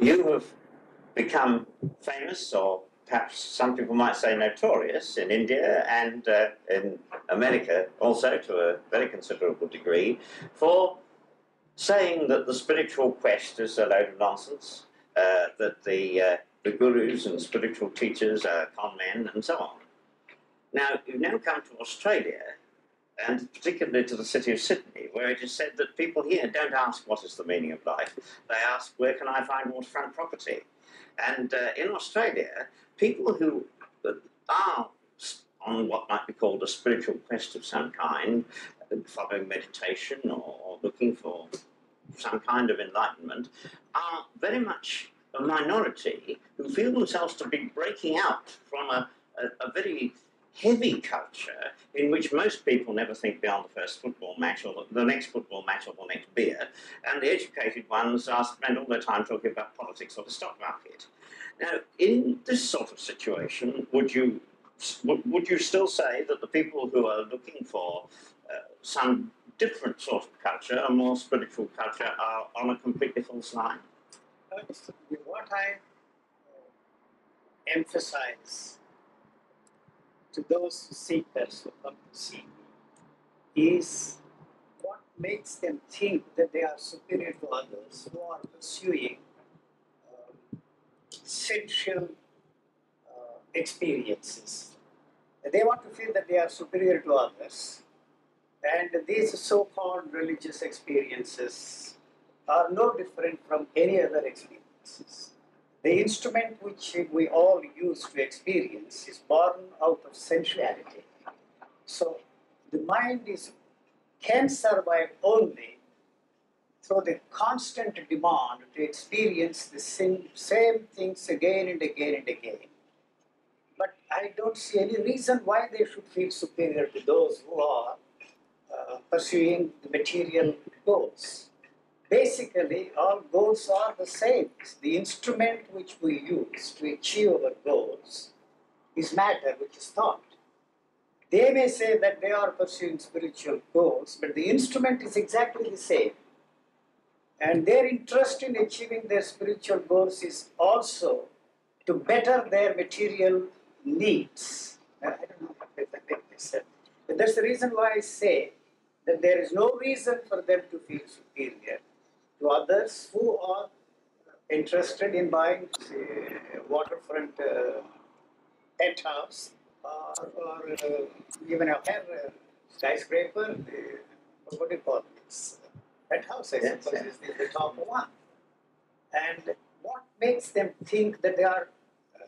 you have become famous, or perhaps some people might say notorious, in India and uh, in America also to a very considerable degree, for saying that the spiritual quest is a load of nonsense, uh, that the, uh, the gurus and spiritual teachers are con men, and so on. Now, you've now come to Australia, and particularly to the city of Sydney, where it is said that people here don't ask what is the meaning of life, they ask where can I find waterfront property. And uh, in Australia, people who are on what might be called a spiritual quest of some kind, following meditation or looking for some kind of enlightenment, are very much a minority who feel themselves to be breaking out from a, a, a very heavy culture in which most people never think beyond the first football match or the next football match or the next beer, and the educated ones are spend all their time talking about politics or the stock market. Now, in this sort of situation, would you would you still say that the people who are looking for uh, some different sort of culture, a more spiritual culture, are on a completely false line? What I emphasize to those who to see me is what makes them think that they are superior to others who are pursuing uh, sensual uh, experiences. They want to feel that they are superior to others, and these so called religious experiences are no different from any other experiences. The instrument which we all use to experience is born out of sensuality. So the mind is can survive only through the constant demand to experience the same, things again and again and again. But I don't see any reason why they should feel superior to those who are uh, pursuing the material goals basically all goals are the same. The instrument which we use to achieve our goals is matter, which is thought. They may say that they are pursuing spiritual goals, but the instrument is exactly the same. And their interest in achieving their spiritual goals is also to better their material needs. I don't know this But that's the reason why I say that there is no reason for them to feel superior to others who are interested in buying, say, waterfront uh, penthouse or, or uh, even a uh, skyscraper, the, what do you call this? Penthouse, I yes, suppose, is the, the top one. And what makes them think that they are uh,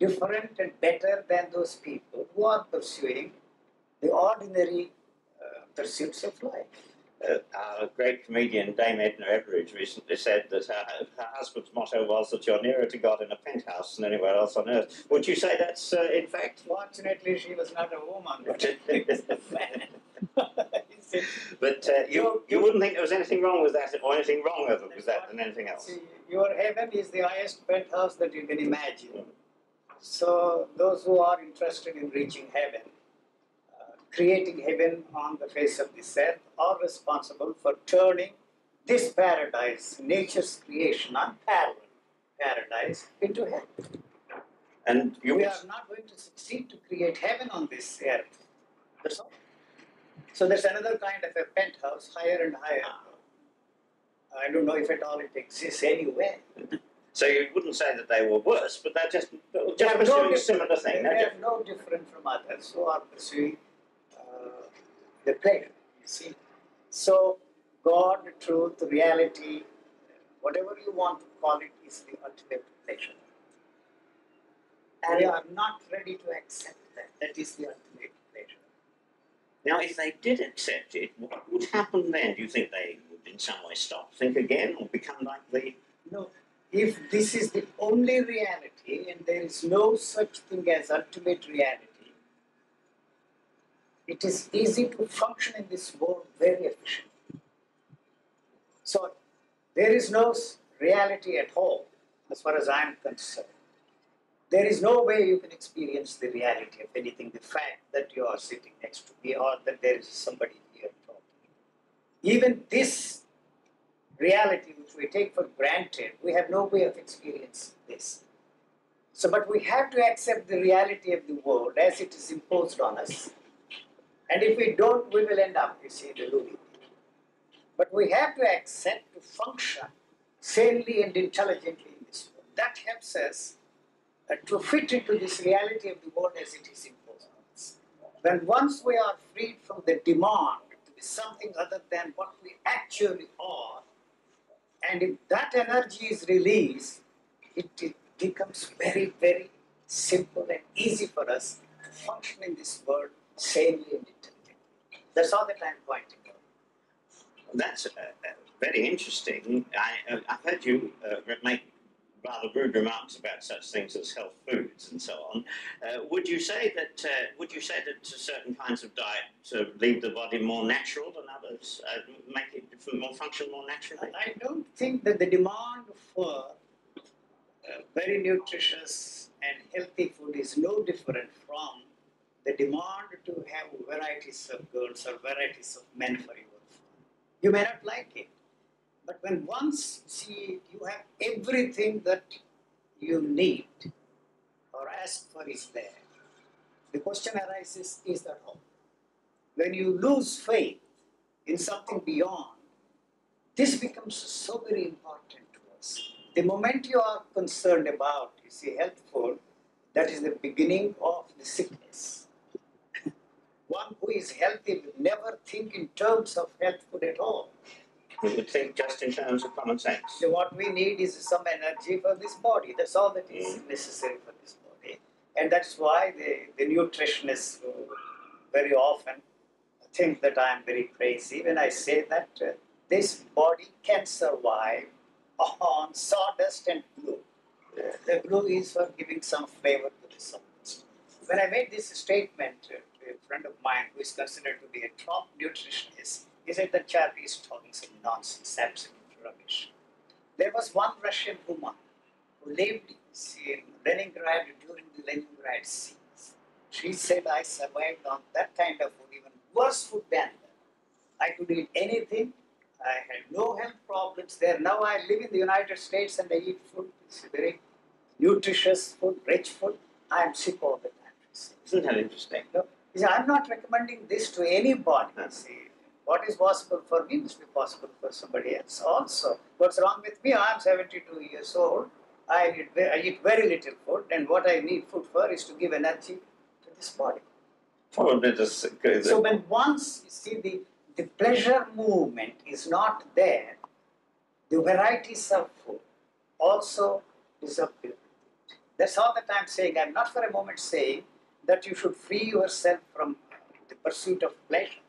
different and better than those people who are pursuing the ordinary uh, pursuits of life? Uh, our great comedian Dame Edna Everage recently said that her, her, husband's motto was that you're nearer to God in a penthouse than anywhere else on earth. Would you say that's uh, in fact? Fortunately, she was not a woman. but uh, you, you wouldn't think there was anything wrong with that or anything wrong with that than anything else? See, your heaven is the highest penthouse that you can imagine. So those who are interested in reaching heaven creating heaven on the face of this earth are responsible for turning this paradise, nature's creation, unparalleled paradise, into heaven. And we are not going to succeed to create heaven on this earth. That's all. So there's another kind of a penthouse, higher and higher. I don't know if at all it exists anywhere. So you wouldn't say that they were worse, but they're just, just pursuing no similar thing. They're no different from others who are pursuing the pleasure, you see. So, God, truth, reality, whatever you want to call it, is the ultimate pleasure. And we are not ready to accept that. That is the ultimate pleasure. Now, if they did accept it, what would happen then? Do you think they would in some way stop, think again, or become like the. No. If this is the only reality and there is no such thing as ultimate reality, it is easy to function in this world very efficiently. So there is no reality at all as far as I am concerned. There is no way you can experience the reality of anything, the fact that you are sitting next to me or that there is somebody here talking. Even this reality which we take for granted, we have no way of experiencing this. So, but we have to accept the reality of the world as it is imposed on us. And if we don't, we will end up, you see, deluded. But we have to accept to function sanely and intelligently in this world. That helps us uh, to fit into this reality of the world as it is imposed on us. When once we are freed from the demand to be something other than what we actually are, and if that energy is released, it, it becomes very, very simple and easy for us to function in this world sanely and intelligently. That's all that I'm pointing out. That's uh, uh, very interesting. I, uh, I've heard you uh, make rather rude remarks about such things as health foods and so on. Uh, would you say that uh, would you say that certain kinds of diet uh, leave the body more natural than others, uh, make it more function more naturally? I don't think that the demand for uh, very nutritious and healthy food is no different from the demand to have varieties of girls or varieties of men for your food. You may not like it, but when once see you have everything that you need or ask for is there, the question arises: Is that all? When you lose faith in something beyond, this becomes so very important to us. The moment you are concerned about, you see, health food, that is the beginning of the sickness. One who is healthy will never think in terms of health food at all. We would think just in terms of common sense. So what we need is some energy for this body. That's all that is necessary for this body. And that's why the, the nutritionists uh, very often think that I am very crazy when I say that uh, this body can survive on sawdust and glue. The glue is for giving some flavor to the sawdust. When I made this statement to a friend of mine who is considered to be a top nutritionist, he said that chap is talking some nonsense, absolute rubbish. There was one Russian woman who lived in Leningrad during the Leningrad siege. She said, I survived on that kind of food, even worse food than that. I could eat anything. I had no health problems there. Now I live in the United States and I eat food. It's very nutritious food, rich food. I am sick all the time. Isn't that interesting? No, you see, I'm not recommending this to anybody. See, what is possible for me must be possible for somebody else also. What's wrong with me? I'm 72 years old. I eat, I eat very little food, and what I need food for is to give energy to this body. Probably just So when once you see the, the pleasure movement is not there, the varieties of food also disappear. That's all that I'm saying. I'm not for a moment saying that you should free yourself from the pursuit of pleasure.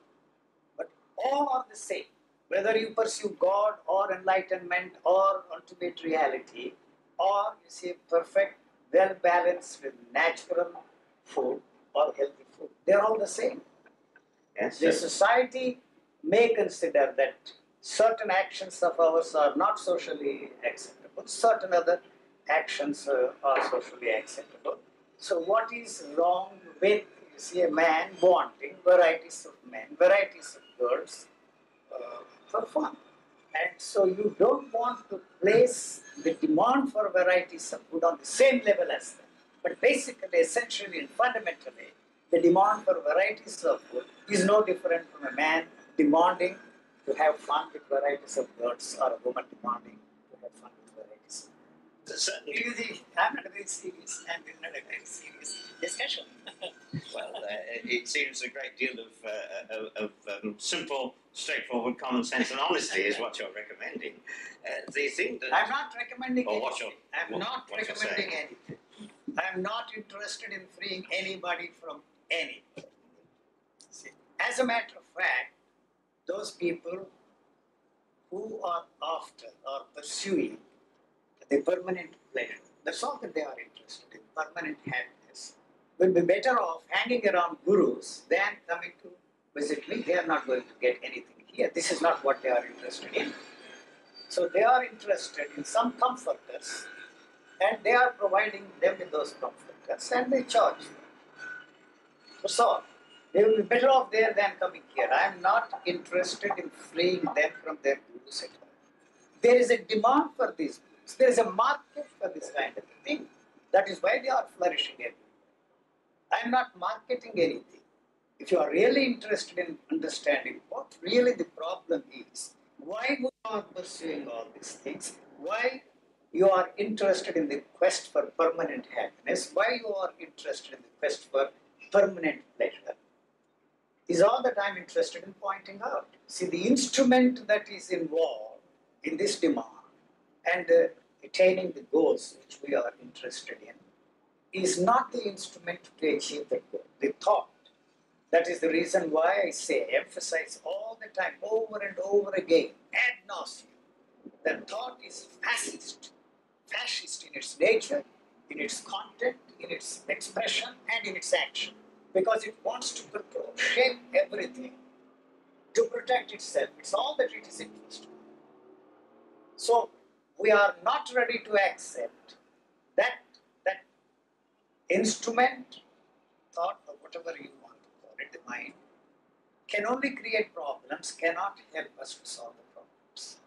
But all are the same. Whether you pursue God or enlightenment or ultimate reality, or you say perfect, well balanced with natural food or healthy food, they're all the same. yes, The society may consider that certain actions of ours are not socially acceptable, certain other actions uh, are socially acceptable. So, what is wrong with you see a man wanting varieties of men, varieties of girls uh, for fun? And so, you don't want to place the demand for varieties of food on the same level as them. But basically, essentially, and fundamentally, the demand for varieties of food is no different from a man demanding to have fun with varieties of birds or a woman demanding to have fun with varieties. You see, I'm not very serious. I'm not a very serious discussion. Well, uh, it seems a great deal of, uh, of, um, simple, straightforward common sense and honesty is what you're recommending. Uh, the thing that I'm not recommending Or what you're- I'm what- not what recommending anything. I'm not interested in freeing anybody from anything. See, as a matter of fact, those people who are after or pursuing the permanent pleasure, that's all that they are interested in, permanent happiness, will be better off hanging around gurus than coming to visit me. They are not going to get anything here. This is not what they are interested in. So they are interested in some comforters and they are providing them with those comforters and they charge. That's all. They will be better off there than coming here. I am not interested in freeing them from their gurus at all. there is a demand for these books. There is a market for this kind of thing. That is why they are flourishing everywhere. I am not marketing anything. If you are really interested in understanding what really the problem is, why you are pursuing all these things, why you are interested in the quest for permanent happiness, why you are interested in the quest for permanent pleasure, is all that I'm interested in pointing out. See, the instrument that is involved in this demand and uh, attaining the goals which we are interested in is not the instrument to achieve the goal, the thought. That is the reason why I say, emphasize all the time, over and over again, ad nauseum. That thought is fascist, fascist in its nature, in its content, in its expression, and in its action. Because it wants to control, shape everything to protect itself. It's all that it is interested in. So we are not ready to accept that that instrument, thought, or whatever you want to call it, the mind, can only create problems, cannot help us to solve the problems.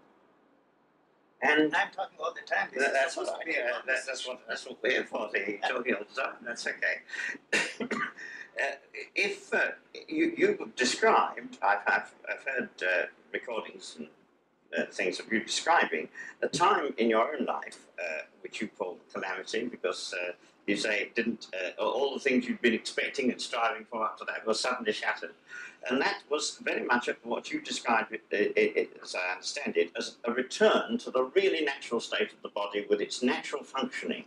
And I'm talking all the time. This That- is what to be a I, that, that's what that's what we're for. The talking all the time. That's okay. uh, if uh, you you described, I've have, I've heard uh, recordings and uh, things that you're describing a time in your own life uh, which you call calamity because uh, you say it didn't uh, all the things you'd been expecting and striving for to that were suddenly shattered. And that was very much what you described, it, it, it, as I understand it, as a return to the really natural state of the body with its natural functioning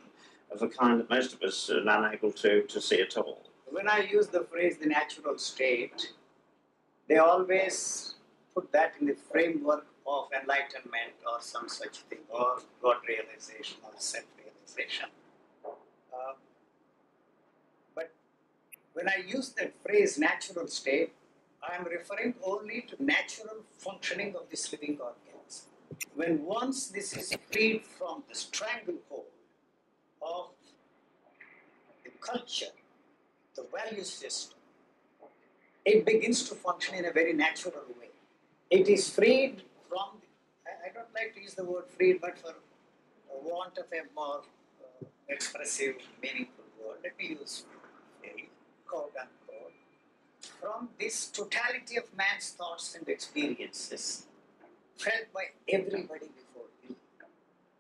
of a kind that most of us are unable to, to see at all. When I use the phrase the natural state, they always put that in the framework of enlightenment or some such thing, or God realization or self realization. Uh, but when I use that phrase natural state, I am referring only to natural functioning of this living organism. When once this is freed from the stranglehold of the culture, the value system, it begins to function in a very natural way. It is freed from, I, I don't like to use the word freed, but for want of a more uh, expressive, meaningful word, let me use free, quote unquote, from this totality of man's thoughts and experiences felt by everybody before him.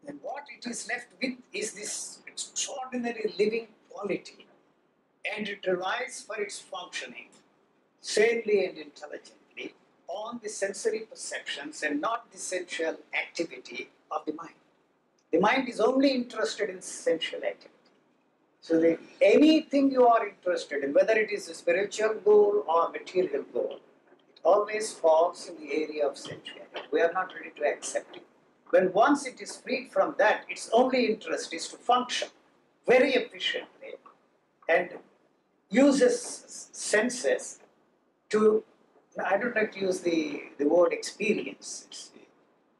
And what it is left with is this extraordinary living quality, and it relies for its functioning sanely and intelligently on the sensory perceptions and not the sensual activity of the mind. The mind is only interested in sensual activity. So, anything you are interested in, whether it is a spiritual goal or material goal, it always falls in the area of sensuality. We are not ready to accept it. When once it is freed from that, its only interest is to function very efficiently and uses senses to, I don't like to use the, the word experience, it's,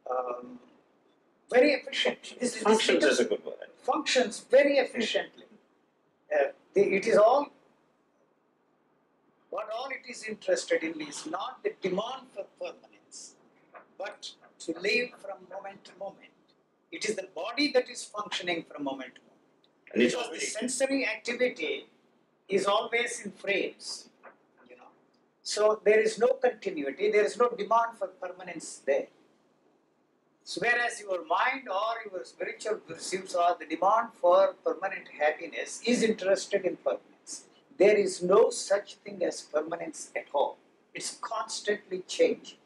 um, very efficient. This is- this Functions is a good word. functions very efficiently. Uh, the, it is all, what all it is interested in is not the demand for permanence, but to live from moment to moment. It is the body that is functioning from moment to moment. And it's Because the sensory activity is always in frames. So there is no continuity, there is no demand for permanence there. So whereas your mind or your spiritual pursuits or the demand for permanent happiness is interested in permanence. There is no such thing as permanence at all. It's constantly changing.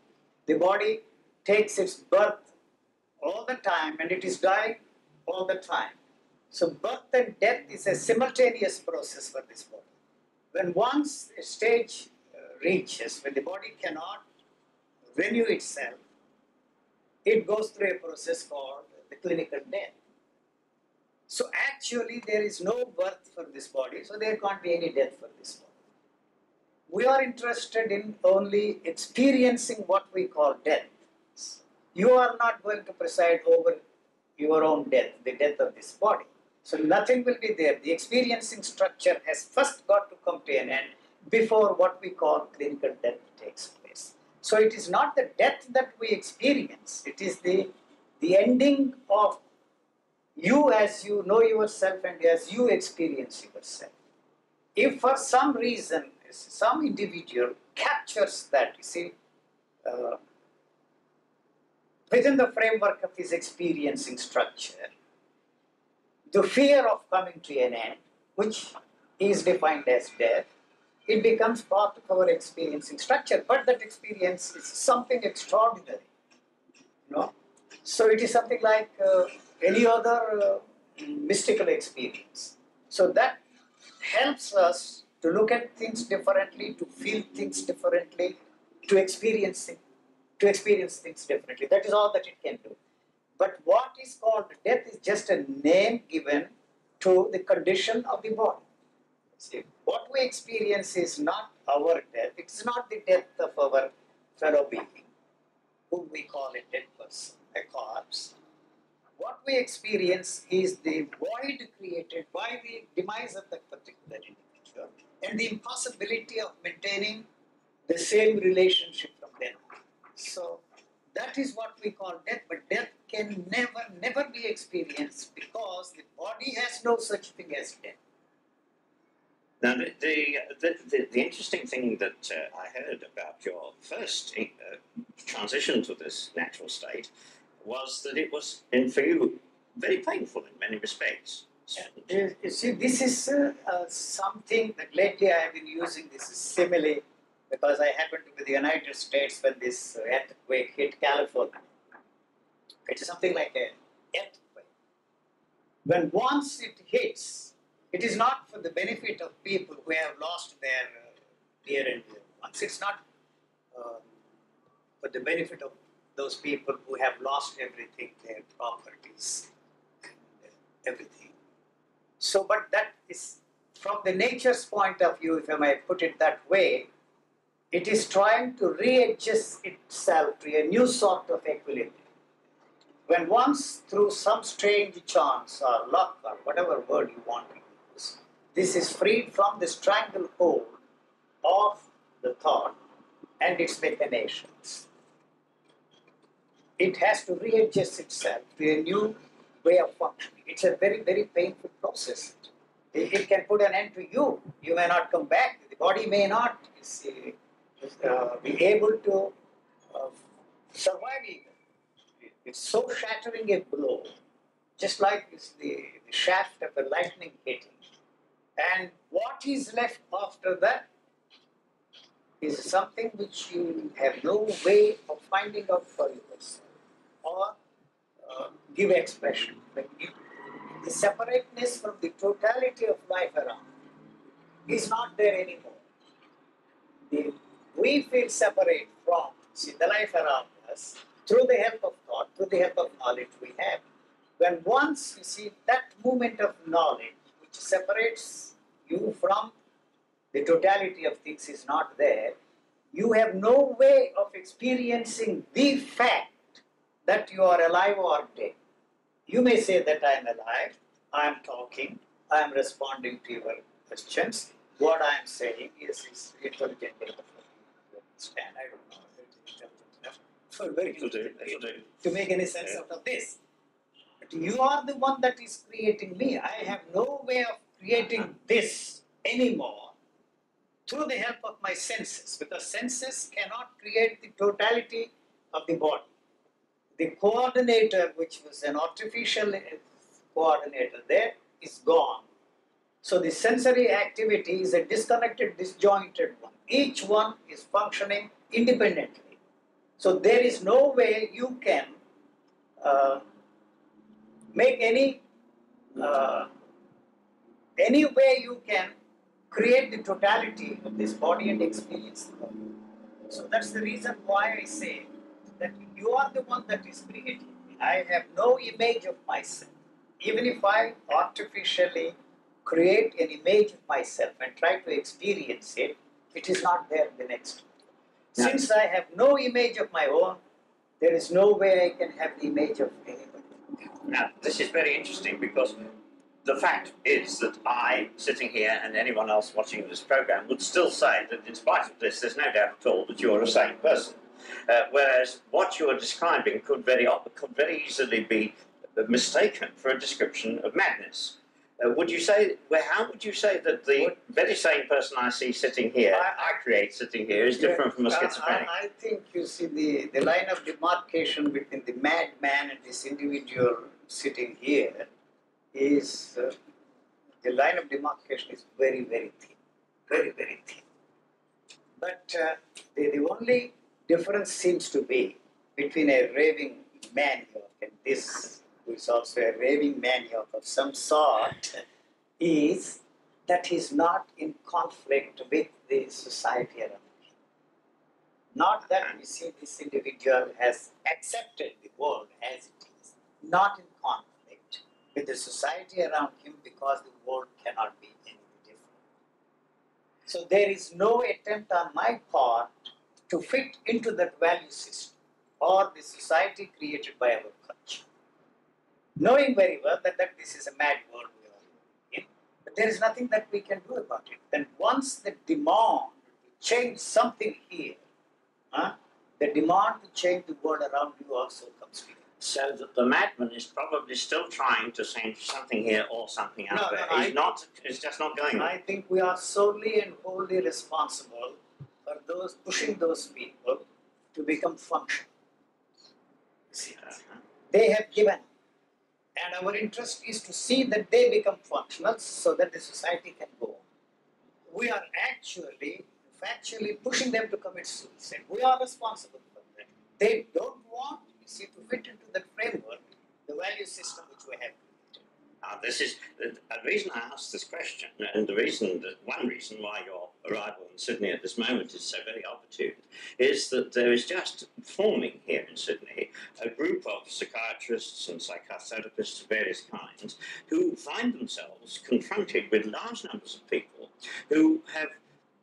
The body takes its birth all the time and it is dying all the time. So birth and death is a simultaneous process for this body. When once a stage reaches when the body cannot renew itself, it goes through a process called the clinical death. So actually, there is no birth for this body, so there can't be any death for this body. We are interested in only experiencing what we call death. You are not going to preside over your own death, the death of this body. So nothing will be there. The experiencing structure has first got to come to an end before what we call clinical death takes place. So it is not the death that we experience, it is the, the ending of you as you know yourself and as you experience yourself. If for some reason some individual captures that, you see, uh, within the framework of his experiencing structure, the fear of coming to an end, which is defined as death, it becomes part of our experiencing structure. But that experience is something extraordinary. You know? So it is something like uh, any other uh, mystical experience. So that helps us to look at things differently, to feel things differently, to experience it, to experience things differently. That is all that it can do. But what is called death is just a name given to the condition of the body. See, what we experience is not our death, it's not the death of our fellow being, whom we call a dead person, a corpse. What we experience is the void created by the demise of that particular individual and the impossibility of maintaining the same relationship from then on. So that is what we call death, but death can never, never be experienced because the body has no such thing as death. Now, the, the, the, the interesting thing that uh, I heard about your first uh, transition to this natural state was that it was, in for you, very painful in many respects. You, you see, this is uh, uh, something that lately I have been using this simile because I happened to be in the United States when this earthquake hit California. It is something like an earthquake. When once it hits, it is not for the benefit of people who have lost their uh, dear and dear ones. It's not uh, for the benefit of those people who have lost everything, their properties, everything. So, but that is from the nature's point of view, if I may put it that way, it is trying to readjust itself to a new sort of equilibrium. When once, through some strange chance or luck or whatever word you want to this is freed from the stranglehold of the thought and its machinations, it has to readjust itself to a new way of functioning. It's a very, very painful process. It, can put an end to you. You may not come back. The body may not see, uh, be able to uh, survive even. It's so shattering a blow, just like the, the shaft of a lightning hitting. And what is left after that is something which you have no way of finding out for yourself or uh, give expression. the separateness from the totality of life around is not there anymore. The, we feel separate from see, the life around us through the help of thought, through the help of knowledge we have. When once you see that movement of knowledge separates you from the totality of things is not there, you have no way of experiencing the fact that you are alive or dead. You may say that I am alive, I am talking, I am responding to your questions. What I am saying is, is intelligent enough to understand. I don't know for very to make any sense out of this. But you are the one that is creating me. I have no way of creating this anymore through the help of my senses, because senses cannot create the totality of the body the coordinator, which was an artificial coordinator there, is gone. So the sensory activity is a disconnected, disjointed one. Each one is functioning independently. So there is no way you can uh, make any uh, any way you can create the totality of this body and experience the body. So that's the reason why I say that you are the one that is creating me. I have no image of myself. Even if I artificially create an image of myself and try to experience it, it is not there the next. Now, Since I have no image of my own, there is no way I can have the image of anybody. Now, this is very interesting because the fact is that I, sitting here, and anyone else watching this program would still say that in spite of this, there's no doubt at all that you're a sane person. Uh, whereas what you are describing could very could very easily be mistaken for a description of madness. Uh, would you say, well, how would you say that the very same person I see sitting here, I, I create sitting here, is different yeah, from a schizophrenic? I, I, think you see the, the line of demarcation between the madman and this individual sitting here is uh, the line of demarcation is very, very thin. Very, very thin. But uh, the, the only difference seems to be between a raving maniac and this who is also a raving maniac of some sort, is that he's not in conflict with the society around him. Not that we see this individual has accepted the world as it is, not in conflict with the society around him because the world cannot be any different. So there is no attempt on my part to fit into that value system or the society created by our culture knowing very well that, that this is a mad world we are in, but there is nothing that we can do about it. Then once the demand to change something here, huh, the demand to change the world around you also comes. So that the madman is probably still trying to change something here or something out no, there. No, he's I not. It's just not going. I think we are solely and wholly responsible for those pushing those people to become functional. See, uh-huh. They have given and our interest is to see that they become functional so that the society can go on. We are actually, factually pushing them to commit suicide. We are responsible for that. They don't want, you see, to fit into that framework, the value system which we have uh, this is the, reason I asked this question, and the reason that one reason why your arrival in Sydney at this moment is so very opportune, is that there is just forming here in Sydney a group of psychiatrists and psychotherapists of various kinds who find themselves confronted with large numbers of people who have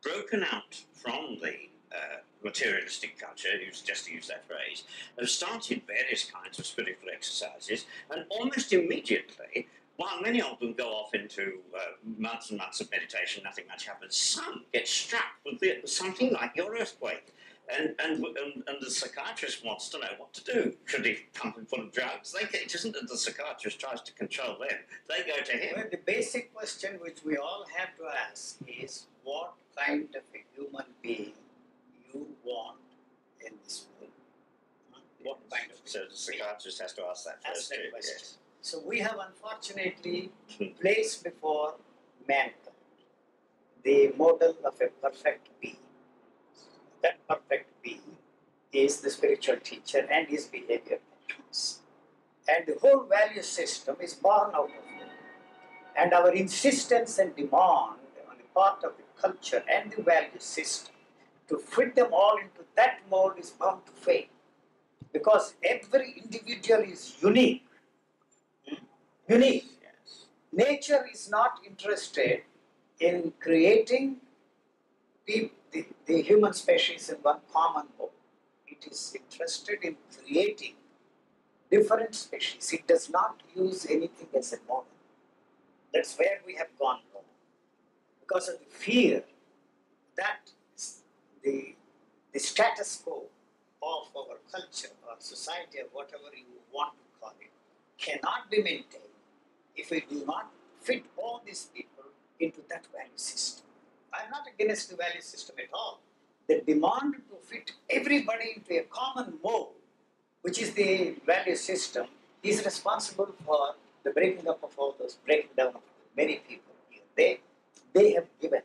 broken out from the uh, materialistic culture, just to use that phrase, have started various kinds of spiritual exercises, and almost immediately while many of them go off into uh, months and months of meditation, nothing much happens. Some get struck with the, something like your earthquake. And, and, and, and, the psychiatrist wants to know what to do. Should he pump him full of drugs? They, it isn't that the psychiatrist tries to control them. They go to him. Well, the basic question which we all have to ask is what kind of a human being you want in this world? What kind of So the psychiatrist has to ask that first too. Yes. So we have unfortunately placed before mankind the model of a perfect being. That perfect being is the spiritual teacher and his behavior patterns. And the whole value system is born out of it. And our insistence and demand on the part of the culture and the value system to fit them all into that mold is bound to fail. Because every individual is unique unique. Nature is not interested in creating the, the, the human species in one common whole. It is interested in creating different species. It does not use anything as a model. That's where we have gone wrong. Because of the fear that the, the status quo of our culture or society or whatever you want to call it cannot be maintained if we do not fit all these people into that value system. I'm not against the value system at all. The demand to fit everybody into a common mold, which is the value system, is responsible for the breaking up of all those, breaking down of many people here. They, they have given.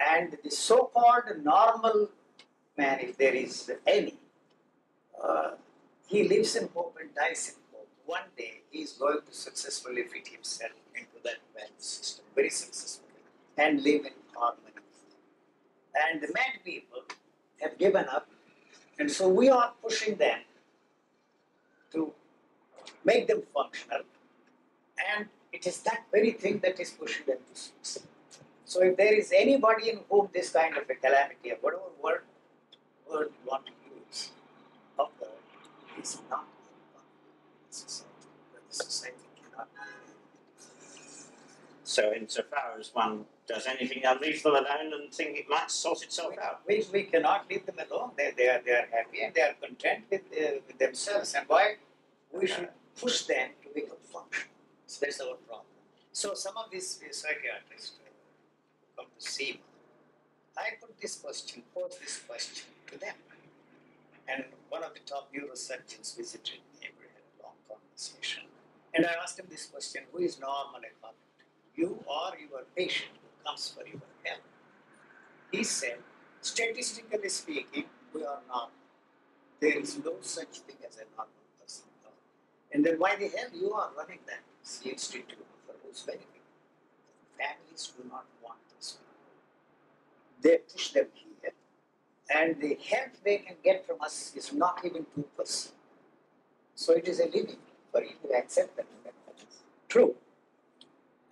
And the so-called normal man, if there is any, uh, he lives in hope and dies in one day he is going to successfully fit himself into that value system very successfully and live in harmony. And the mad people have given up, and so we are pushing them to make them functional, and it is that very thing that is pushing them to suicide. So if there is anybody in whom this kind of a calamity, whatever word, word you want to use, occur, is not society, the society cannot So, insofar as one does anything, and leaves them alone and think it might sort itself out. We, we cannot leave them alone. They, they, are, they are happy and they are content with, uh, with themselves. And why we should push them to become functional. So that's our problem. So some of these psychiatrists uh, come to see me. I put this question, pose this question to them. And one of the top neurosurgeons visited me. We had a long conversation. And I asked him this question Who is normal according to you or your patient who comes for your help? He said, statistically speaking, we are normal. There is no such thing as a normal person. And then why the hell you are running that institute for whose benefit? Families do not want this. They push them here. And the help they can get from us is not even 2%. So it is a living for you to accept that. True.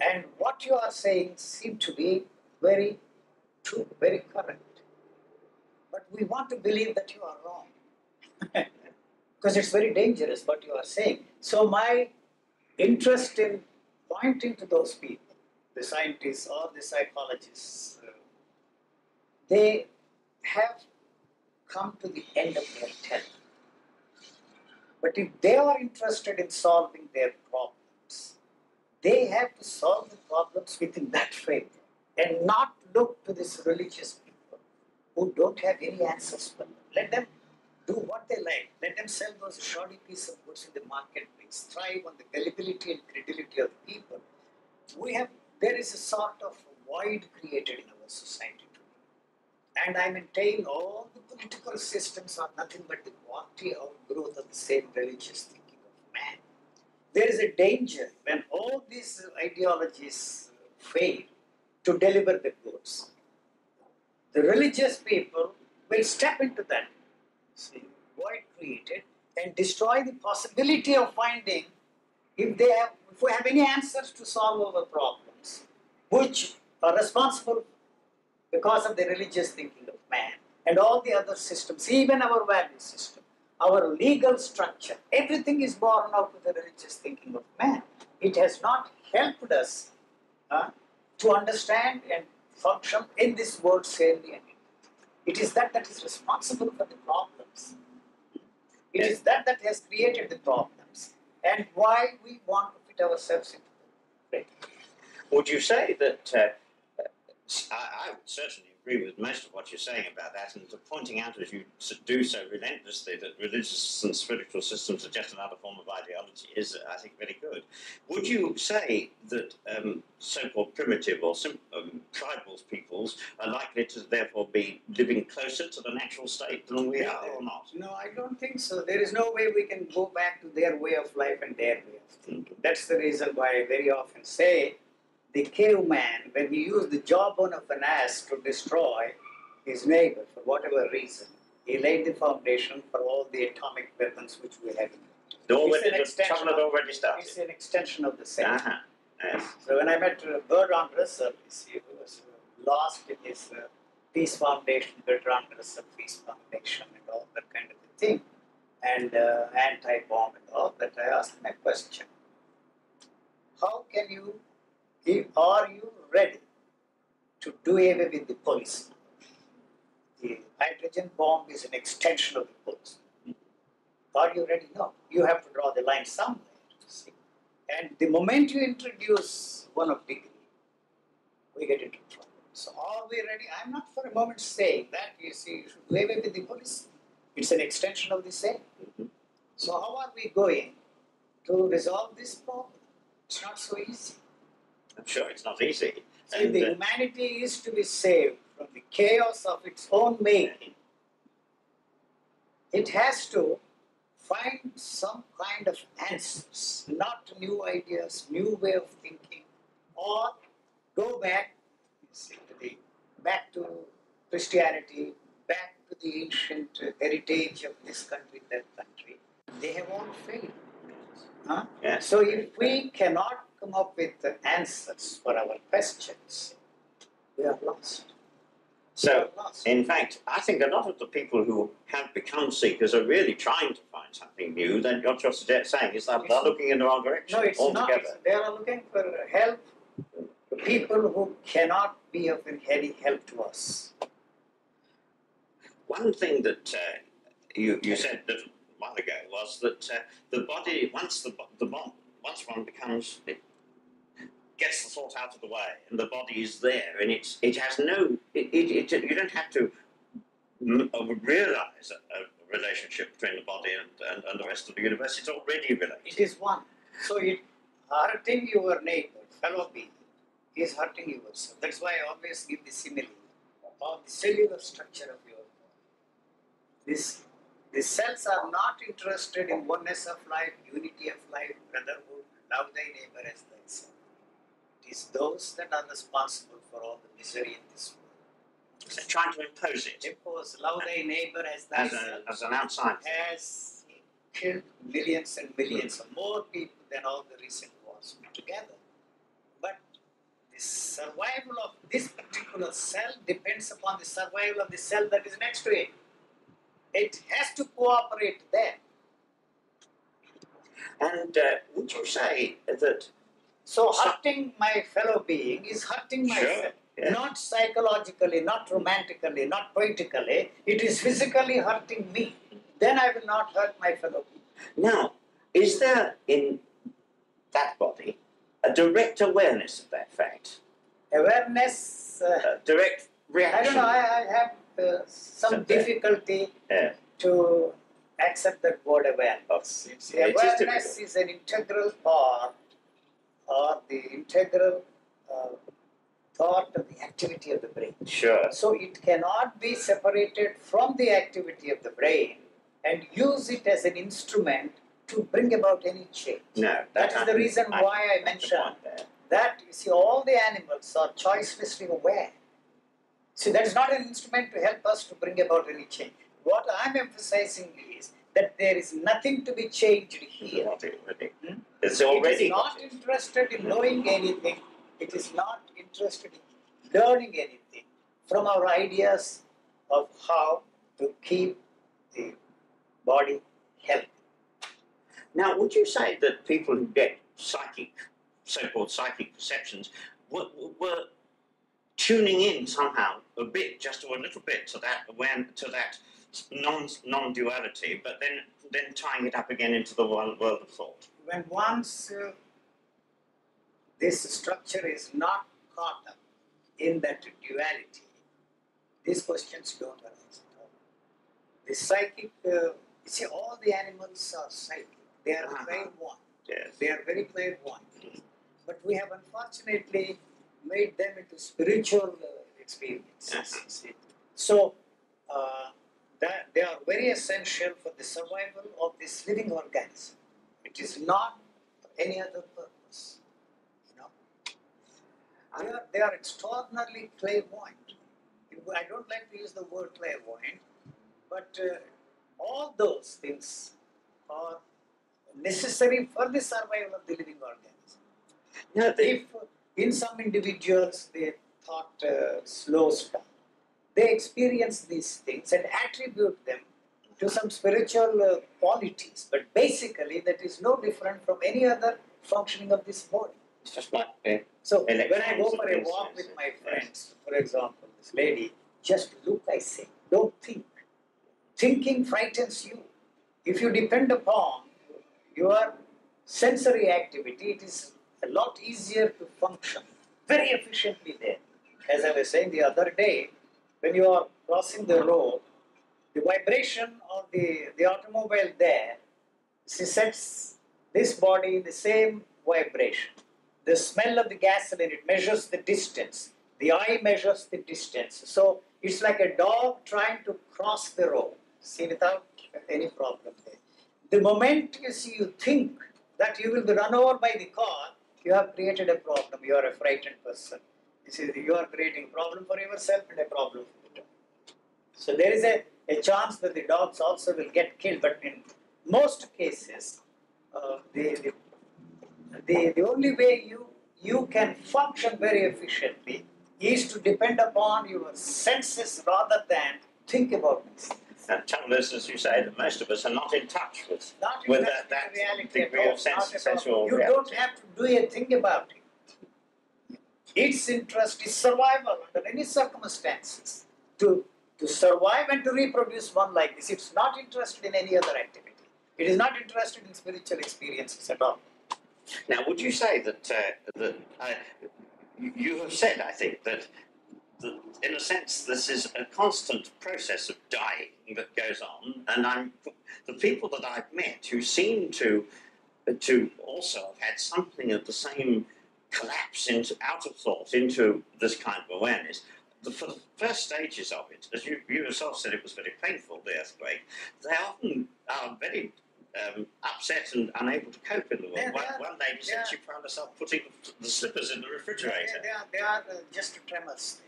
And what you are saying seems to be very true, very correct. But we want to believe that you are wrong. because it's very dangerous what you are saying. So my interest in pointing to those people, the scientists or the psychologists, uh, they have come to the end of their tether. But if they are interested in solving their problems, they have to solve the problems within that framework and not look to these religious people who don't have any answers for them. Let them do what they like. Let them sell those shoddy pieces of goods in the marketplace. Thrive on the gullibility and credulity of people. We have there is a sort of void created in our society. And I maintain all the political systems are nothing but the quality of growth of the same religious thinking of man. There is a danger when all these ideologies fail to deliver the goods. The religious people will step into that void created and destroy the possibility of finding if they have if we have any answers to solve our problems, which are responsible because of the religious thinking of man and all the other systems, even our value system, our legal structure, everything is born out of the religious thinking of man. It has not helped us uh, to understand and function in this world and it is that that is responsible for the problems. It is that that has created the problems and why we want to fit ourselves into the Would you say that uh, I, I would certainly agree with most of what you're saying about that, and the pointing out as you do so relentlessly that religious and spiritual systems are just another form of ideology is, I think, very good. Would you say that um, so-called primitive or sim- um, tribal peoples are likely to therefore be living closer to the natural state than we are, or not? No, I don't think so. There is no way we can go back to their way of life and their way of thinking. That's the reason why I very often say the caveman, when he used the jawbone of an ass to destroy his neighbor for whatever reason, he laid the foundation for all the atomic weapons which we have. Already, it's an extension of, already. It's an extension of the same. Uh-huh. Yes. So when I met uh, Bertrand Russell, he was uh, lost in his uh, Peace Foundation, Bertrand Russell Peace Foundation, and all that kind of thing, and uh, anti-bomb and all that. I asked him a question: How can you are you ready to do away with the police? The hydrogen bomb is an extension of the police. Are you ready? No. You have to draw the line somewhere. See? And the moment you introduce one of degree, we get into trouble. So are we ready? I'm not for a moment saying that you see you should do away with the police. It's an extension of the same. Mm-hmm. So how are we going to resolve this problem? It's not so easy. I'm sure it's not easy. See, and, the uh, humanity is to be saved from the chaos of its own making. It has to find some kind of answers, not new ideas, new way of thinking, or go back see, to the back to Christianity, back to the ancient heritage of this country, that country. They have all failed. Huh? Yeah. So if we cannot come up with the answers for our questions, we are lost. So, in fact, I think a lot of the people who have become seekers are really trying to find something new. Then what you're saying is that they're looking in the wrong direction no, it's altogether. Not. They are looking for help to people who cannot be of any help to us. One thing that uh, you, you said a while ago was that uh, the body, once the, the once one becomes, gets the thought out of the way and the body is there and it's, it has no, it, it, it, you don't have to uh, realize a, a relationship between the body and, and, and the rest of the universe. It's already related. It is one. So it hurting your neighbor, fellow being, is hurting yourself. That's why I always give the simile of the cellular structure of your body. This the cells are not interested in oneness of life, unity of life, brotherhood, love thy neighbor as thyself. Is those that are responsible for all the misery in this world. So trying to impose it Impose love thy neighbor as as, thyself a, as an outside thing. has killed millions and millions of more people than all the recent wars put together. But the survival of this particular cell depends upon the survival of the cell that is next to it. It has to cooperate there. And uh, would you say that So hurting my fellow being is hurting Sure, myself. yeah. Not psychologically, not romantically, not poetically. It is physically hurting me. Then I will not hurt my fellow being. Now, is there in that body a direct awareness of that fact? Awareness. Uh, A direct I don't know. I, I have uh, some Something. difficulty Yeah. to accept that word awareness. It's, it is awareness is an integral part or the integral uh, thought of the activity of the brain. Sure. So it cannot be separated from the activity of the brain and use it as an instrument to bring about any change. No. That is the reason I- why I mentioned that you see all the animals are choicelessly aware. See, that is not an instrument to help us to bring about any change. What I'm emphasizing is that there is nothing to be changed here. Hmm? It's It already is not interested in knowing anything. It is not interested in learning anything from our ideas of how to keep the body healthy. Now, would you say that people who get psychic, so-called psychic perceptions, were, were tuning in somehow a bit, just a little bit, to that when to that non non-duality, but then then tying it up again into the world, world of thought? when once uh, this structure is not caught up in that duality, these questions don't arise at all. The psychic, uh, you see, all the animals are psychic. They are Uh-huh. clairvoyant. Yes. They are very clairvoyant. But we have unfortunately made them into spiritual uh, experiences. you see. So, uh, that they are very essential for the survival of this living organism. It is not for any other purpose. You know, they are, they are extraordinarily clairvoyant. I don't like to use the word clairvoyant, but uh, all those things are necessary for the survival of the living organism. Now, If in some individuals the thought uh, slows down, they experience these things and attribute them to some spiritual uh, qualities. But basically, that is no different from any other functioning of this body. it's just uh, So when I go for a walk with my friends, for example, this lady, just look, I say, don't think. Thinking frightens you. If you depend upon your sensory activity, it is a lot easier to function very efficiently there. As I was saying the other day, when you are crossing the road, the vibration of the, the automobile there, she sets this body in the same vibration. The smell of the gasoline, it measures the distance. The eye measures the distance. So it's like a dog trying to cross the road, see, without any problem there. The moment you see you think that you will be run over by the car, you have created a problem. You are a frightened person. You see, you are creating a problem for yourself and a problem for the dog. So there is a, a chance that the dogs also will get killed, but in most cases, uh, the, the, the, the only way you, you can function very efficiently is to depend upon your senses rather than think about this. and trouble is, as you say, that most of us are not in touch with Not With in that- that, that reality degree all, of sense- sensual You reality. don't have to do a thing about it. Its interest is survival under any circumstances. To, to survive and to reproduce one like this, it's not interested in any other activity. It is not interested in spiritual experiences at all. Now, would you say that uh, that uh, you- you have said, I think, that, that in a sense this is a constant process of dying that goes on, and I'm the people that I've met who seem to to also have had something of the same collapse into out of thought into this kind of awareness. The, for the first stages of it, as you, you yourself said, it was very painful, the earthquake. They often are very um, upset and unable to cope in the world. One, are- one lady said she found herself putting the slippers in the They, refrigerator. they are, they are uh, just tremors.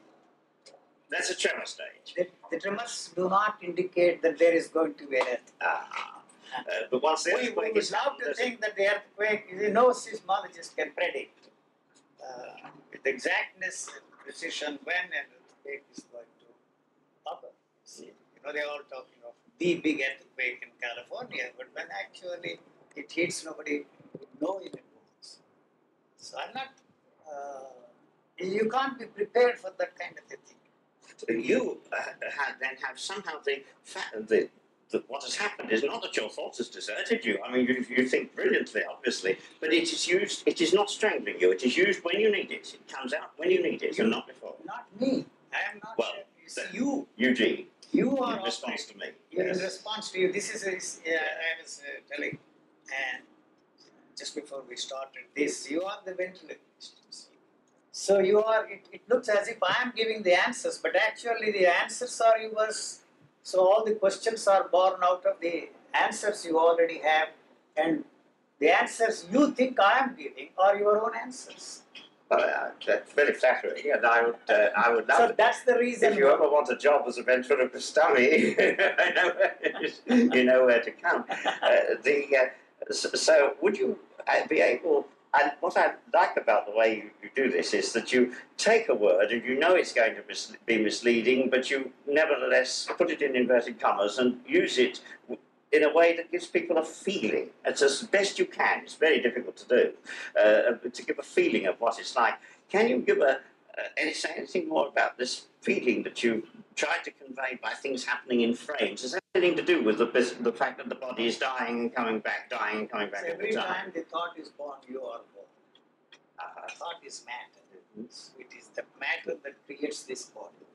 That's a tremor stage. The, the tremors do not indicate that there is going to be an earthquake. Ah. Uh, but once the We, we earthquake would is love to think that the earthquake, you know, seismologists can predict uh, with exactness and precision when an earthquake is going to happen. See, You know, they're all talking of the big earthquake in California, but when actually it hits, nobody would know in advance. So I'm not, uh, you can't be prepared for that kind of a thing. you uh, have, then have somehow the the, the what has happened is not that your thought has deserted you. I mean, you, you think brilliantly, obviously, but it is used. It is not strangling you. It is used when you need it. It comes out when you need it, you, and not before. Not me. I am not. Well, uh, you see, you, Eugene, you are in response to me. Yes. in response to you, this is, is yeah, I was uh, telling, and just before we started this, you are the ventriloquist. So you are. It, it looks as if I am giving the answers, but actually the answers are yours. So all the questions are born out of the answers you already have, and the answers you think I am giving are your own answers. Well, uh, that's very flattering, and I would, uh, I would love So it. that's the reason. If you ever want a job as a ventriloquist dummy, you know where to come. Uh, the uh, so, so would you uh, be able? And what I like about the way you, you do this is that you take a word and you know it's going to mis- be misleading, but you nevertheless put it in inverted commas and use it in a way that gives people a feeling. It's as best you can. It's very difficult to do uh, to give a feeling of what it's like. Can you give a uh, any, say anything more about this feeling that you tried to convey by things happening in frames? Has that anything to do with the, the fact that the body is dying and coming back, dying and coming back So every time? time the thought is born, you are born. Uh, thought is matter. It is the matter that creates this body.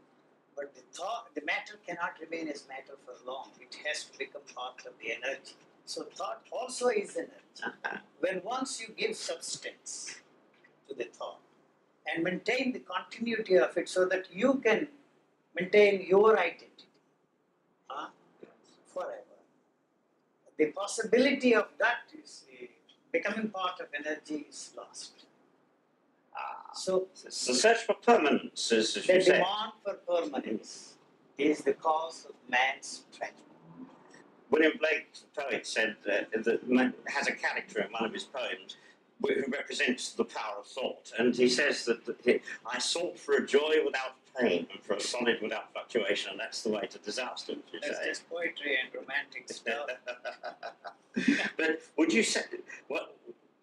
But the thought, the matter cannot remain as matter for long. It has to become part of the energy. So thought also is energy. When once you give substance to the thought and maintain the continuity of it so that you can maintain your identity huh, forever, the possibility of that is uh, becoming part of energy is lost. Ah, So the search for permanence, as, as the demand for permanence is the cause of man's tragedy. William Blake, the poet, said that man has a character in one of his poems who represents the power of thought, and he says that, that I sought for a joy without pain and for a solid without fluctuation, and that's the way to disaster. would you That's say? just poetry and romantic stuff. but would you say, well,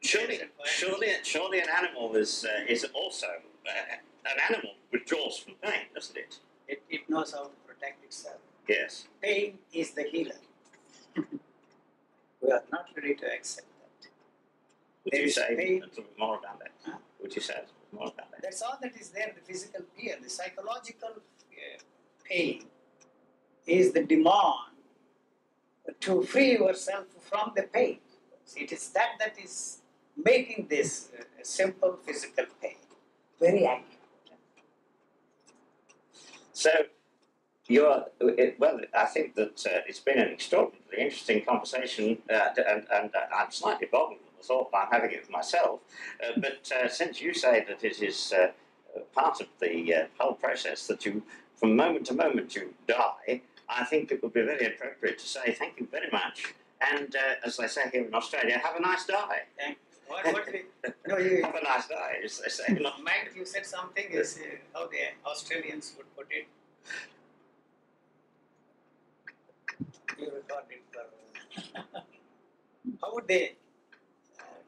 surely, Yes, it was. surely, surely an animal is uh, is also uh, an animal withdraws from pain, doesn't it? It, it knows how to protect itself. Yes. Pain is the healer. we are not ready to accept There you say pain. a little bit more about that? Huh? Would you say a little bit more about that? That's all that is there, the physical fear. The psychological uh, pain is the demand to free yourself from the pain. It is that that is making this uh, simple physical pain very accurate. So, you're well. I think that uh, it's been an extraordinarily interesting conversation, uh, and, and uh, I'm slightly the thought I'm having it for myself. Uh, but uh, since you say that it is uh, part of the uh, whole process that you, from moment to moment, you die, I think it would be very appropriate to say thank you very much. And uh, as they say here in Australia, have a nice day. Thank what, what we, no, you, Have a nice day, as they say. Not Mike, you said something is uh, how the Australians would put it. You recorded for. how would they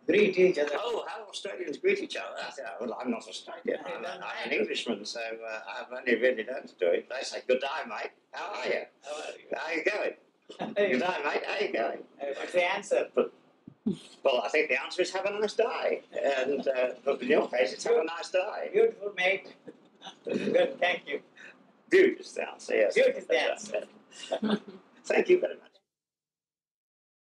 greet each other. Oh, how Australians greet each other. I said, well, I'm not Australian. I'm, a, I'm an Englishman, so uh, I've only really learned to do it. They say, good day, mate. How are you? How are you? How you going? Good day, mate. How are you going? What's the answer? Well, I think the answer is have a nice day. And uh, but in your case, it's have a nice day. Beautiful mate. Good, thank you. Beautiful answer, yes. Beautiful answer. Thank you very much.